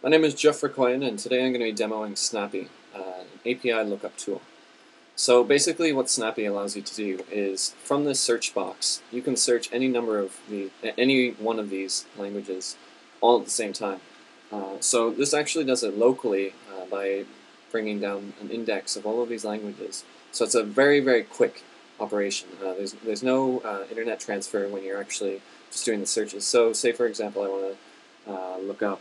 My name is Jeff Verkoeyen, and today I'm going to be demoing snaapi, uh, an API lookup tool. So basically what snaapi allows you to do is, from this search box, you can search any number of the, any one of these languages all at the same time. Uh, so this actually does it locally uh, by bringing down an index of all of these languages. So it's a very, very quick operation. Uh, there's, there's no uh, internet transfer when you're actually just doing the searches. So say, for example, I want to uh, look up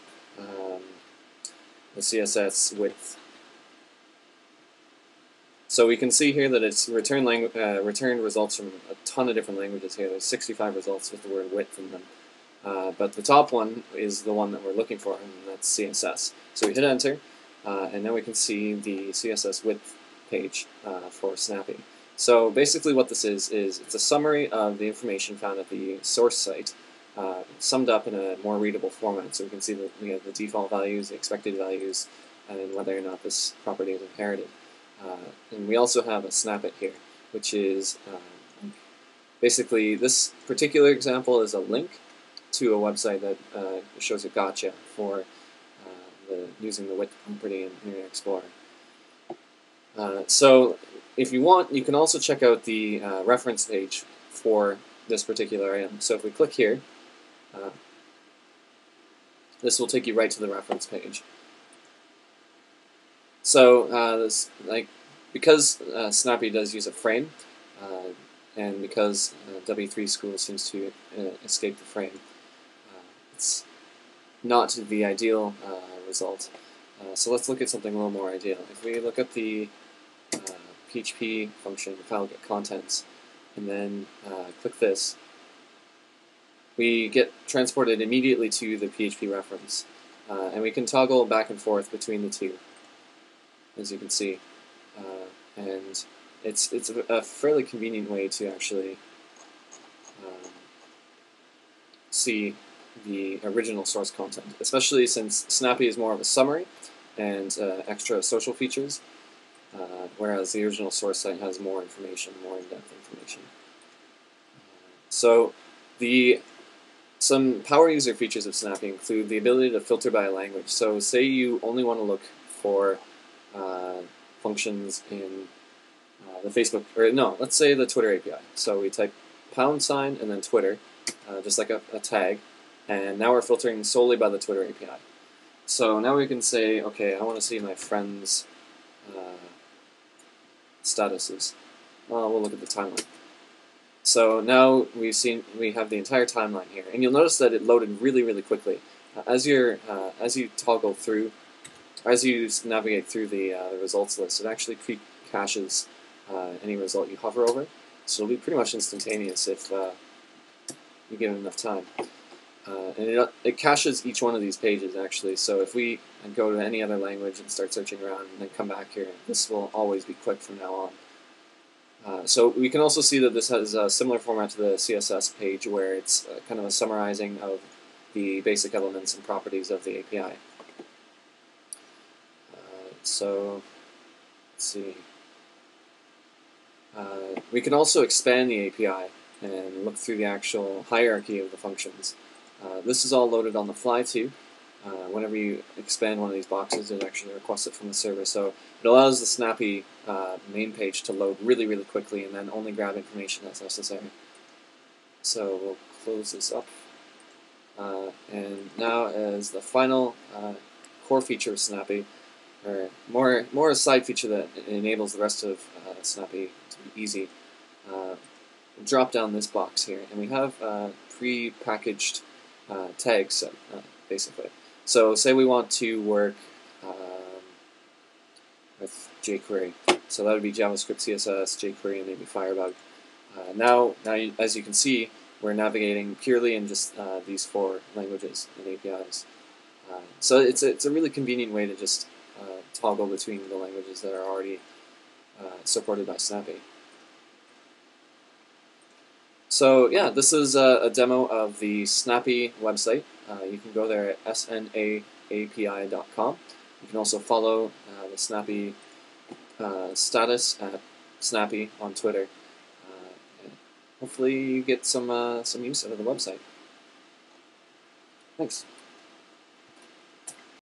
the CSS width. So we can see here that it's return uh, returned results from a ton of different languages here. There's 65 results with the word width in them. Uh, but the top one is the one that we're looking for, and that's CSS. So we hit enter, uh, and now we can see the CSS width page uh, for snaapi. So basically what this is, is it's a summary of the information found at the source site uh, summed up in a more readable format. So we can see that we have the default values, the expected values, and whether or not this property is inherited. Uh, and we also have a snippet here, which is uh, basically this particular example is a link to a website that uh, shows a gotcha for uh, the, using the width property in Internet Explorer. Uh, so if you want, you can also check out the reference page for this particular item. So if we click here, uh, this will take you right to the reference page. So, uh, this, like, because uh, snaapi does use a frame, uh, and because uh, W3 School seems to uh, escape the frame, it's not the ideal result. so let's look at something a little more ideal. If we look at the PHP function, file get contents, and then click this, we get transported immediately to the PHP reference. Uh, and we can toggle back and forth between the two, as you can see. Uh, and it's, it's a, a, fairly convenient way to actually um, see the original source content, especially since snaapi is more of a summary and uh, extra social features, uh, whereas the original source site has more information, more in-depth information. so the some power user features of snaapi include the ability to filter by language. So say you only want to look for uh, functions in uh, the Facebook, or no, let's say the Twitter API. So we type pound sign and then Twitter, uh, just like a, a, tag, and now we're filtering solely by the Twitter API. So now we can say, okay, I want to see my friends' uh, statuses. Well, we'll look at the timeline. So now we've seen we have the entire timeline here, and you'll notice that it loaded really, really quickly. Uh, as you uh, as you toggle through, as you navigate through the uh, the results list, it actually pre-caches uh, any result you hover over. So it'll be pretty much instantaneous if uh, you give it enough time. Uh, and it, it caches each one of these pages actually. So if we go to any other language and start searching around, and then come back here, this will always be quick from now on. Uh, so we can also see that this has a similar format to the CSS page where it's uh, kind of a summarizing of the basic elements and properties of the API. Uh, so let's see. Uh, we can also expand the API and look through the actual hierarchy of the functions. Uh, this is all loaded on the fly too. Uh, whenever you expand one of these boxes, it actually requests it from the server. So it allows the snaapi uh, main page to load really, really quickly and then only grab information that's necessary. So we'll close this up. Uh, and now as the final uh, core feature of snaapi, or more, more a side feature that enables the rest of uh, snaapi to be easy, we'll drop down this box here, and we have pre-packaged tags, basically. So say we want to work um, with jQuery. So that would be JavaScript, CSS, jQuery, and maybe Firebug. Uh, now, now you, as you can see, we're navigating purely in just uh, these four languages and APIs. Uh, so it's a, it's a really convenient way to just uh, toggle between the languages that are already uh, supported by snaapi. So yeah, this is a, a demo of the snaapi website. Uh, you can go there at snaapi.com. You can also follow uh, the snaapi uh, status at snaapi on Twitter. Uh, hopefully you get some, uh, some use out of the website. Thanks.